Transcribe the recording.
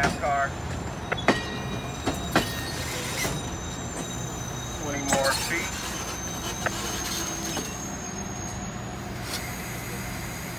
half car. 20 more feet.